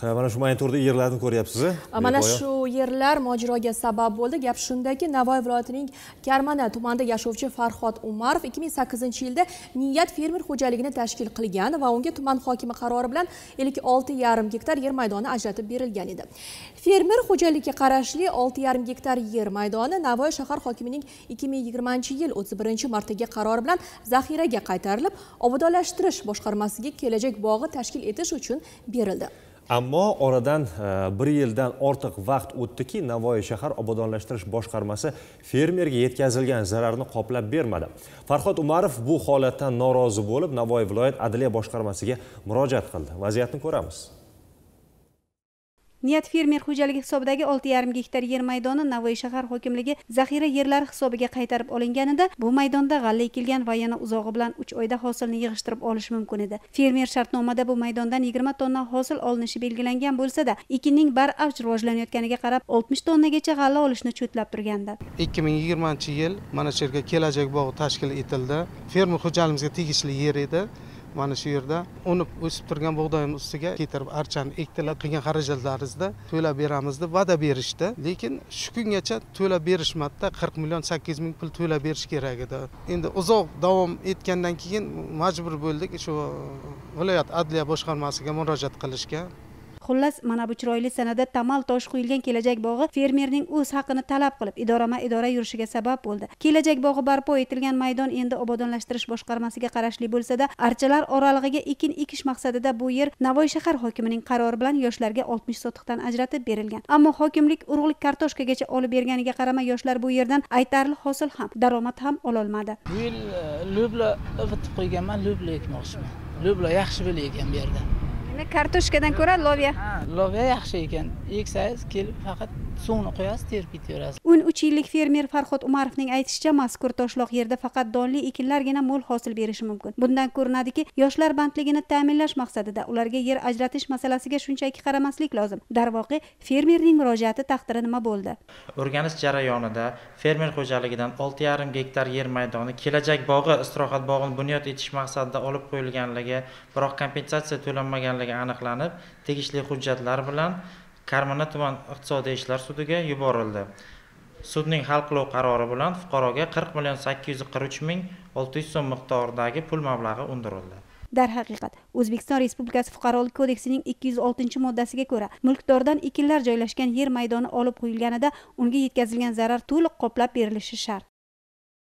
ha mana shu monitorda yerlarni ko'ryapsiz mana shu yerlar mojaroga sabab bo'ldi. Gap shundaki navoiy viloyatining karmana tumanida yashovchi farhod umarov 2008 yilda niyat fermer xo'jaligini tashkil qilgan va unga tuman hokimi qarori bilan 56,5 gektar yer maydoni ajratib berilgan edi. Fermer xo'jaligiga qarashli 6,5 gektar yer maydoni navoiy shahar hokimining 2020 yil 31 martaga qarori bilan zaxiraga qaytarilib obodonlashtirish boshqarmasiga kelajak bog'i tashkil etish uchun berildi ammo oradan e, bir yildan ortiq vaqt o'tdiki navoiy shahar obodonlashtirish boshqarmasi fermerga yetkazilgan zararni qoplab bermadi. Farhod umarov bu holatdan norozi bo'lib navoiy viloyat adliya boshqarmasiga murojaat qildi. Vaziyatni ko'ramiz. Niyat fermer xo'jaligi hisobidagi olti yarim gektar yer maydoni navoiy shahar hokimligi zaxira yerlari hisobiga qaytarib olinganida bu maydonda g'alla ekilgan va yana uzog'i bilan uch oyda hosilni yig'ishtirib olish mumkin edi. Fermer shartnomada bu maydondan yigirma tonna hosil olinishi belgilangan bo'lsada ekinning baravj rivojlanayotganiga qarab oltmish tonnagacha g'alla olishni cho'tlab turgandi. ikki ming yigirmanchi yil mana shu yerga kelajak bog'i tashkil etildi. Fermer xo'jaligimizga tegishli yer edi. Mana shu yerda unib o'sib turgan bug'doyimiz ustiga keltirib archani ekdilar qilgan xarajatlaringizni to'lab beramiz deb va'da berishdi. Lekin shu kungacha to'lab berishmadida qirq million sakkiz ming pul to'lab berish kerak edi. Endi uzoq davom etgandan keyin majbur bo'ldik shu viloyat adliya boshqarmasiga murojaat qilishga. Xullas mana bu chiroyli sanada tamal tosh qo'yilgan kelajak bog'i fermerning o'z haqini talab qilib idorama idora yurishiga sabab bo'ldi. Kelajak bog'i barpo etilgan maydon endi obodonlashtirish boshqarmasiga qarashli bo'lsada archalar oralig'iga ekin ekish maqsadida bu yer navoiy shahar hokimining qarori bilan yoshlarga oltmish sotixdan ajratib berilgan. Ammo hokimlik urug'lik kartoshkagacha olib berganiga qaramay yoshlar bu yerdan aytarli hosil ham daromad ham ololmadi. Bu yil e, lyubla bitib qo'yganman lyubla ekmoqchiman. Lyubla yaxshi bo'lar ekan bu yerda. Kartoshkadan ko'ra loviya loviya yaxshi ekan. Eksangiz kelib faqat suvni quyasiz terib ketaverasiz. Uch yillik fermer farhod umarovning aytishicha mazkur toshloq yerda faqat donli ekinlargina mo'l hosil berishi mumkin. Bundan ko'rinadiki yoshlar bandligini ta'minlash maqsadida ularga yer ajratish masalasiga shunchaki qaramaslik lozim. Darvoqe fermerning murojaati taqdiri nima bo'ldi? O'rganish jarayonida fermer xo'jaligidan olti yarim gektar yer maydoni kelajak bog'i istirohat bog'ini bunyod etish maqsadida olib qo'yilganligi biroq kompensatsiya to'lanmaganligi aniqlanib tegishli hujjatlar bilan karmana tuman iqtisodiy ishlar sudiga yuborildi. Sudning hal qiluv qarori bilan fuqaroga qirq million sakkiz yuz qirq uch ming olti yuz so'm miqdoridagi pul mablag'i undirildi. Darhaqiqat o'zbekiston respublikasi fuqarolik kodeksining ikki yuz oltinchi moddasiga ko'ra mulkdordan ekinlar joylashgan yer maydoni olib qo'yilganida unga yetkazilgan zarar to'liq qoplab berilishi shart.